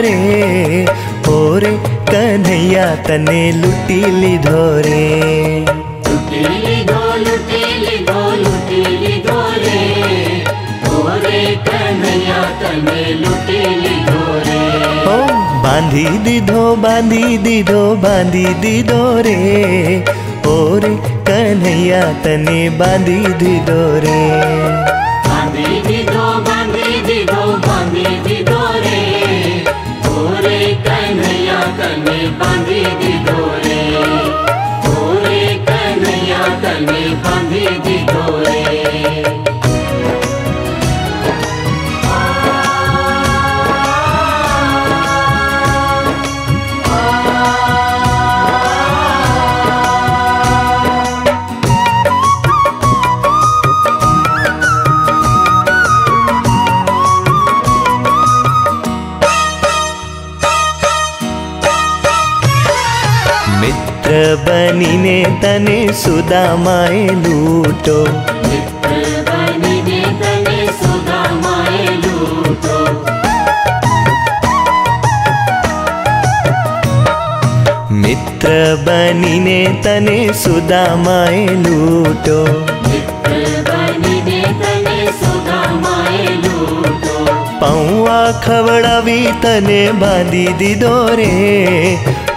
रे। कन्हैया तने रे। लुटेली धो लुटेली धो लुटेली धो रे। ओरे कन्हैया तने लुटेली धो रे। ओ बांधी दीधो बांधी दीधो बांधी दीधो रे। ओरे कन्हैया तने बांधी दीधो रे। तने बांधी दी डोरे। कन्हैया तने बांधी दीधो मित्र बहि सुदाय लूटो। पडा तने दी दोरे।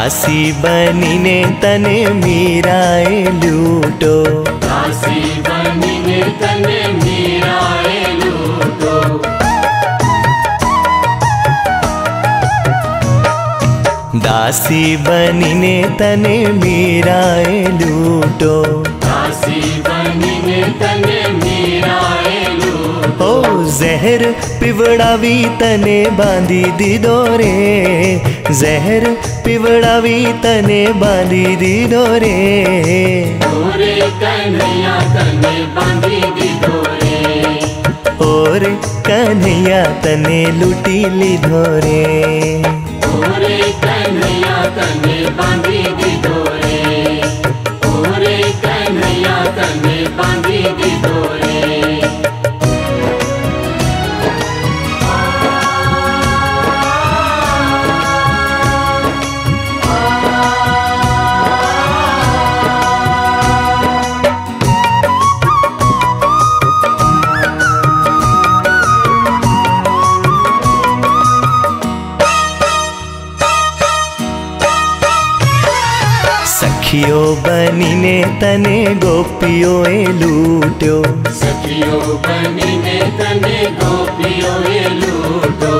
ದಾಸಿ ಬನಿನೆ ತನೆ ಮೀರಾಯ ಲೂಟೋ ದಾಸಿ ಬನಿನೆ ತನೆ ಮೀರಾಯ ಲೂಟೋ ದಾಸಿ ಬನಿನೆ ತನೆ ಮೀರಾಯ ಲೂಟೋ ದಾಸಿ ಬನಿನೆ ತನೆ ಮೀರಾಯ ओ जहर पिवड़ा भी तने बांधी दी दोरे जहर पिवड़ावी तने बांधी दी डोरे और कन्हैया तने लुटी ली रे. कन्हैया तने बांधी सखियो बनिने तने गोपियो ए लूटो सखियो बनिने तने गोपियो ए लूटो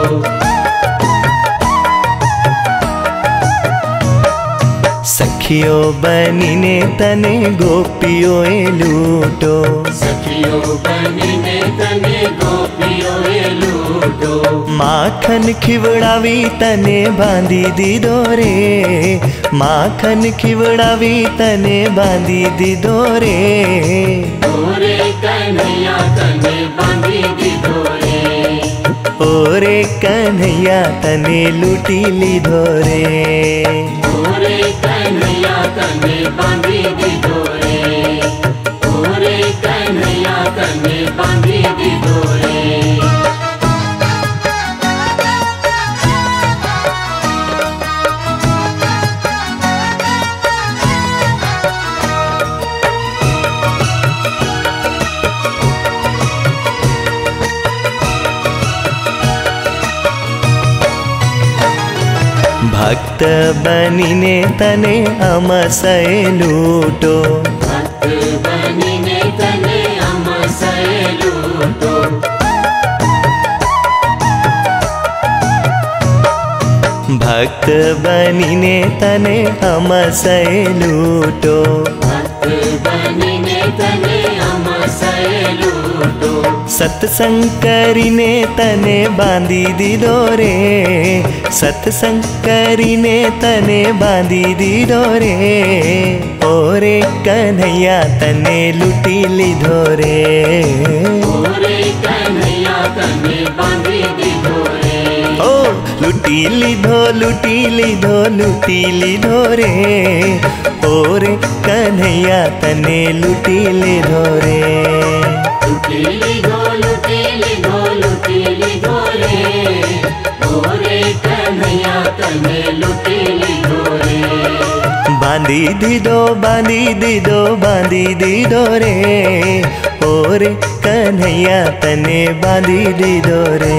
सखियो बनिने तने गोपियो ए लूटो सखियो बनिने तने गोपियो ए लूटो माखन खिवड़ावी तने बांधी दी दोरे। माखन खिवड़ावी तने बांधी रे ओरे कन्हैया तने बांधी ओरे कन्हैया तने लूटी ली रे ओरे कन्हैया तने बांधी रे तने भक्त बनिने तने अमसय लूटो। भक्त बनिने तने अमसय लूटो। भक्त बनिने तने सत्संग करीने तने बांधी दी रे सत्संग करीने तने बांधी दी रे ओरे कन्हैया तने लुटी ली रे ओरे कन्हैया तने बांधी दी दिलो ओ লুটিলি ধো লুটিলি ধো লুটিলি ধরে ওরে कन्हैया तने लुटीले धोरे लुटीली धो लुटीली धो लुटीली धोरे रे। कन्हैया तने लुटीली धोरे बांधी दीदो बांदी दीदो बांधी दीदो रे। और कन्हैया तने बांधी दीदो रे।